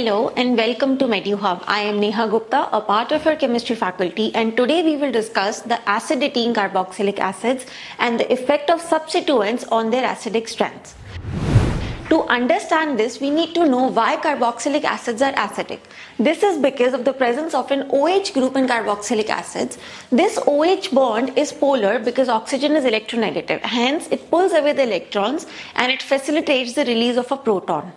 Hello and welcome to MeduHub. I am Neha Gupta, a part of our chemistry faculty, and today we will discuss the acidity in carboxylic acids and the effect of substituents on their acidic strengths. To understand this, we need to know why carboxylic acids are acidic. This is because of the presence of an OH group in carboxylic acids. This OH bond is polar because oxygen is electronegative. Hence, it pulls away the electrons and it facilitates the release of a proton.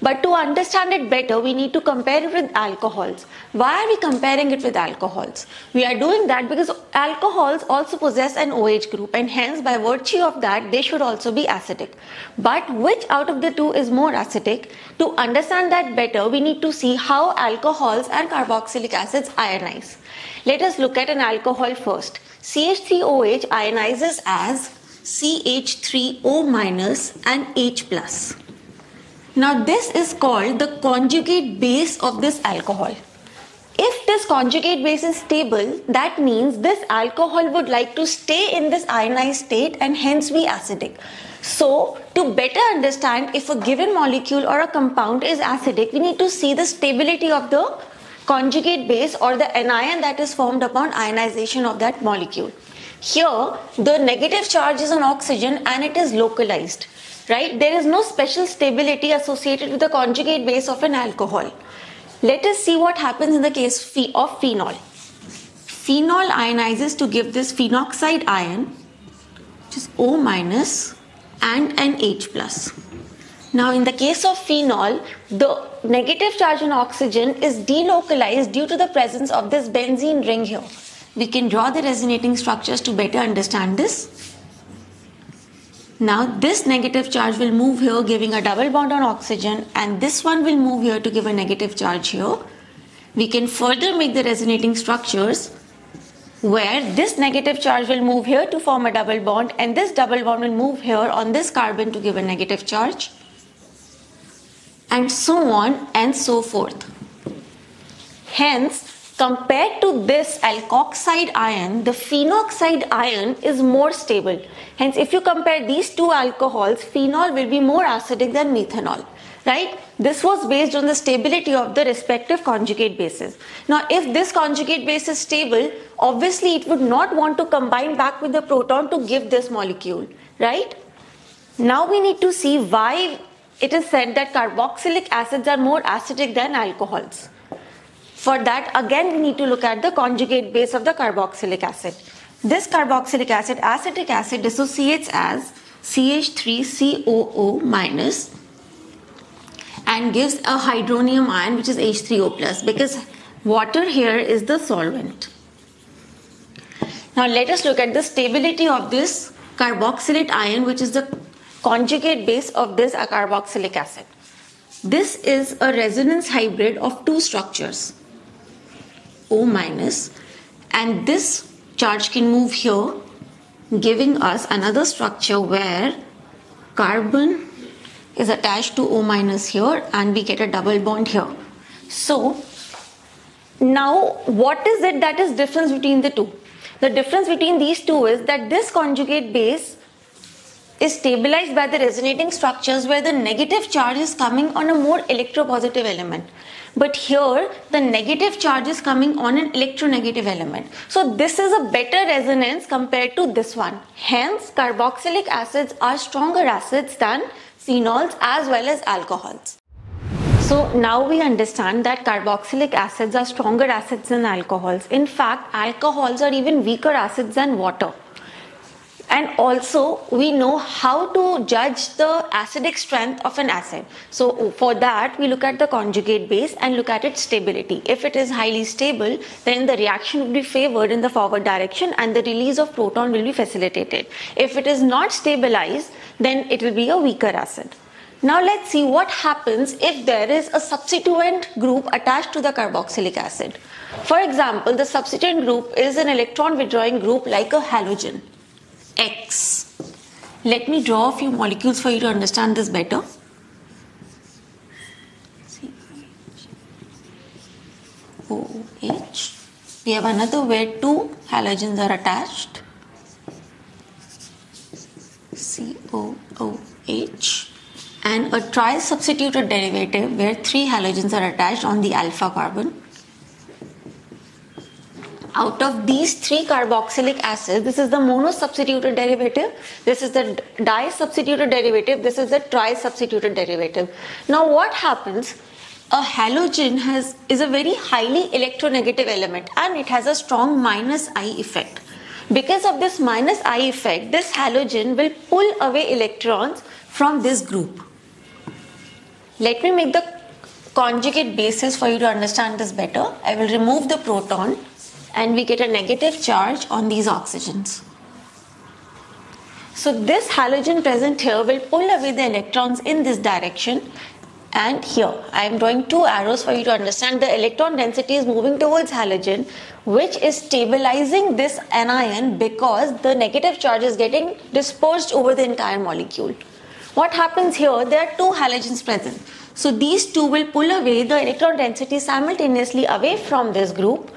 But to understand it better, we need to compare it with alcohols. Why are we comparing it with alcohols? We are doing that because alcohols also possess an OH group and hence by virtue of that, they should also be acidic. But which out of the two is more acidic? To understand that better, we need to see how alcohols and carboxylic acids ionize. Let us look at an alcohol first. CH3OH ionizes as CH3O minus and H plus. Now this is called the conjugate base of this alcohol. If this conjugate base is stable, that means this alcohol would like to stay in this ionized state and hence be acidic. So, to better understand if a given molecule or a compound is acidic, we need to see the stability of the conjugate base or the anion that is formed upon ionization of that molecule. Here, the negative charge is on oxygen and it is localized right? There is no special stability associated with the conjugate base of an alcohol. Let us see what happens in the case of phenol. Phenol ionizes to give this phenoxide ion, which is O minus and an H plus. Now, in the case of phenol, the negative charge on oxygen is delocalized due to the presence of this benzene ring here. We can draw the resonating structures to better understand this. Now this negative charge will move here giving a double bond on oxygen and this one will move here to give a negative charge here. We can further make the resonating structures where this negative charge will move here to form a double bond and this double bond will move here on this carbon to give a negative charge and so on and so forth. Hence, Compared to this alkoxide ion, the phenoxide ion is more stable. Hence, if you compare these two alcohols, phenol will be more acidic than methanol. Right? This was based on the stability of the respective conjugate bases. Now, if this conjugate base is stable, obviously it would not want to combine back with the proton to give this molecule. Right? Now we need to see why it is said that carboxylic acids are more acidic than alcohols. For that, again, we need to look at the conjugate base of the carboxylic acid. This carboxylic acid, acetic acid, dissociates as CH3COO minus and gives a hydronium ion which is H3O plus because water here is the solvent. Now let us look at the stability of this carboxylate ion which is the conjugate base of this carboxylic acid. This is a resonance hybrid of two structures. O minus and this charge can move here giving us another structure where carbon is attached to O minus here and we get a double bond here. So now what is it that is difference between the two? The difference between these two is that this conjugate base is stabilized by the resonating structures where the negative charge is coming on a more electropositive element but here the negative charge is coming on an electronegative element. So this is a better resonance compared to this one. Hence carboxylic acids are stronger acids than phenols as well as alcohols. So now we understand that carboxylic acids are stronger acids than alcohols. In fact, alcohols are even weaker acids than water and also we know how to judge the acidic strength of an acid. So for that we look at the conjugate base and look at its stability. If it is highly stable then the reaction will be favored in the forward direction and the release of proton will be facilitated. If it is not stabilized then it will be a weaker acid. Now let's see what happens if there is a substituent group attached to the carboxylic acid. For example the substituent group is an electron withdrawing group like a halogen X. Let me draw a few molecules for you to understand this better. OH. We have another where two halogens are attached. COOH. and a tri-substituted derivative where three halogens are attached on the alpha carbon. Out of these three carboxylic acids, this is the mono-substituted derivative, this is the di-substituted derivative, this is the tri-substituted derivative. Now what happens? A halogen has is a very highly electronegative element and it has a strong minus I effect. Because of this minus I effect, this halogen will pull away electrons from this group. Let me make the conjugate bases for you to understand this better. I will remove the proton and we get a negative charge on these oxygens. So this halogen present here will pull away the electrons in this direction and here I am drawing two arrows for you to understand the electron density is moving towards halogen which is stabilizing this anion because the negative charge is getting dispersed over the entire molecule. What happens here? There are two halogens present. So these two will pull away the electron density simultaneously away from this group.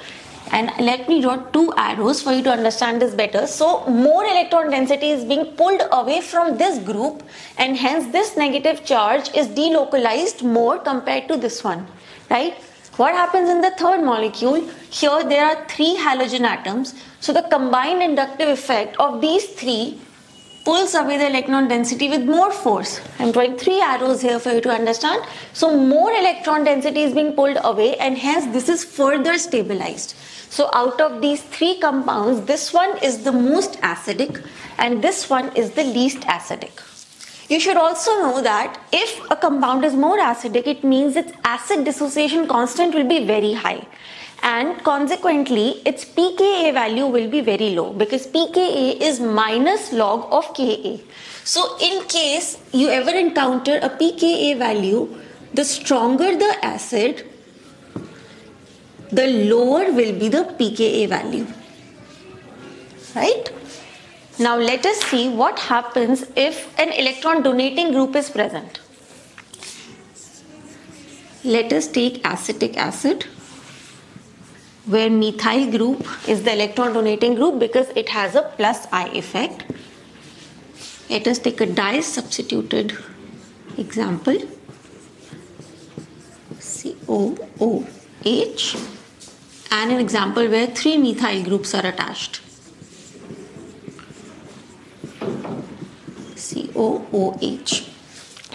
And let me draw two arrows for you to understand this better. So more electron density is being pulled away from this group and hence this negative charge is delocalized more compared to this one, right? What happens in the third molecule? Here there are three halogen atoms. So the combined inductive effect of these three pulls away the electron density with more force. I'm drawing three arrows here for you to understand. So more electron density is being pulled away and hence this is further stabilized. So out of these three compounds, this one is the most acidic and this one is the least acidic. You should also know that if a compound is more acidic, it means its acid dissociation constant will be very high and consequently its pKa value will be very low because pKa is minus log of Ka. So in case you ever encounter a pKa value, the stronger the acid, the lower will be the pKa value. Right? Now let us see what happens if an electron donating group is present. Let us take acetic acid where methyl group is the electron donating group because it has a plus I effect. Let us take a di substituted example COOH and an example where three methyl groups are attached. COOH.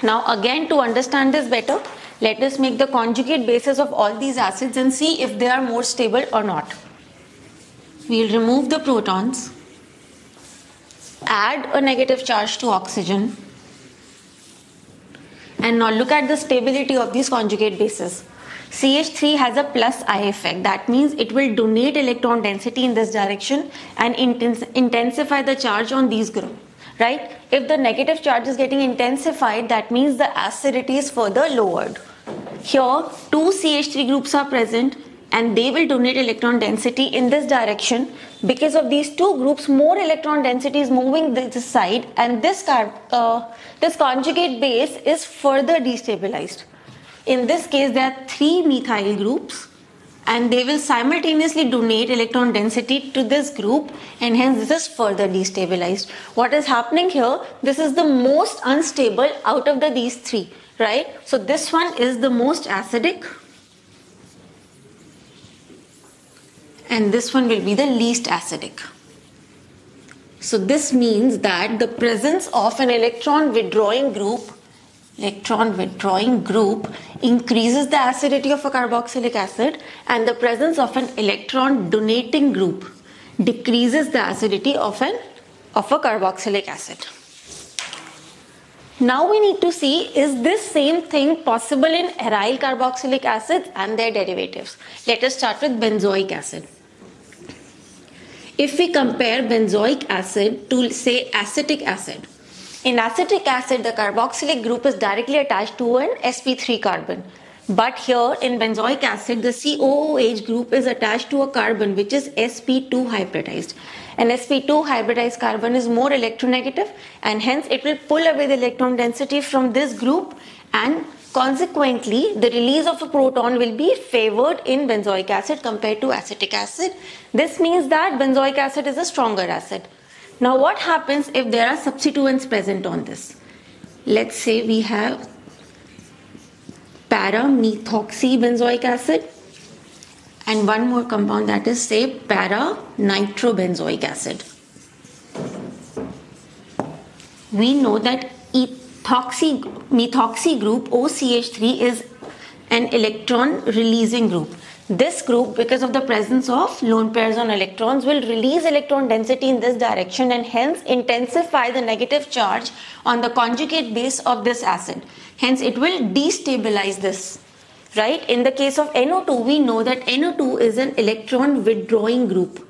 Now again to understand this better, let us make the conjugate bases of all these acids and see if they are more stable or not. We'll remove the protons, add a negative charge to oxygen, and now look at the stability of these conjugate bases. CH3 has a plus I effect. That means it will donate electron density in this direction and intensify the charge on these groups right? If the negative charge is getting intensified, that means the acidity is further lowered. Here, two CH3 groups are present and they will donate electron density in this direction. Because of these two groups, more electron density is moving this side and this, uh, this conjugate base is further destabilized. In this case, there are three methyl groups and they will simultaneously donate electron density to this group and hence this is further destabilized. What is happening here? This is the most unstable out of the these three, right? So this one is the most acidic and this one will be the least acidic. So this means that the presence of an electron withdrawing group electron withdrawing group increases the acidity of a carboxylic acid and the presence of an electron donating group decreases the acidity of an of a carboxylic acid. Now we need to see is this same thing possible in aryl carboxylic acids and their derivatives. Let us start with benzoic acid. If we compare benzoic acid to say acetic acid, in acetic acid, the carboxylic group is directly attached to an sp3 carbon. But here in benzoic acid, the COOH group is attached to a carbon which is sp2 hybridized. An sp2 hybridized carbon is more electronegative and hence it will pull away the electron density from this group and consequently the release of a proton will be favored in benzoic acid compared to acetic acid. This means that benzoic acid is a stronger acid. Now what happens if there are substituents present on this? let's say we have para-methoxybenzoic acid and one more compound that is say para-nitrobenzoic acid. We know that ethoxy, methoxy group OCH3 is an electron releasing group. This group, because of the presence of lone pairs on electrons, will release electron density in this direction and hence intensify the negative charge on the conjugate base of this acid. Hence, it will destabilize this. Right? In the case of NO2, we know that NO2 is an electron withdrawing group.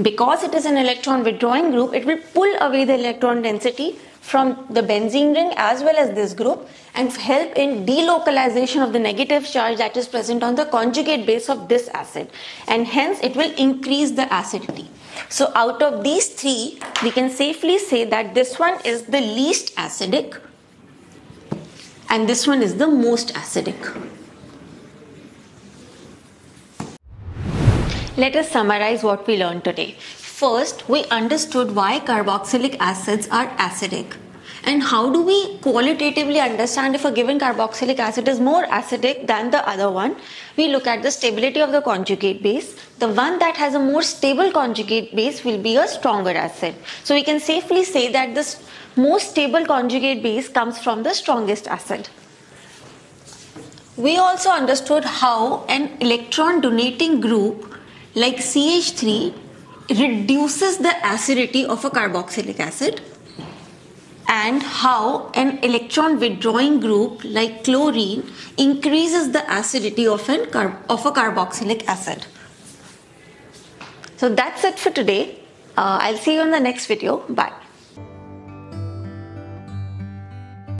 Because it is an electron withdrawing group, it will pull away the electron density from the benzene ring as well as this group and help in delocalization of the negative charge that is present on the conjugate base of this acid and hence it will increase the acidity. So out of these three we can safely say that this one is the least acidic and this one is the most acidic. Let us summarize what we learned today. First, we understood why carboxylic acids are acidic. And how do we qualitatively understand if a given carboxylic acid is more acidic than the other one? We look at the stability of the conjugate base. The one that has a more stable conjugate base will be a stronger acid. So we can safely say that this most stable conjugate base comes from the strongest acid. We also understood how an electron donating group like CH3 reduces the acidity of a carboxylic acid and how an electron withdrawing group like chlorine increases the acidity of, an of a carboxylic acid. So that's it for today. Uh, I'll see you in the next video. Bye.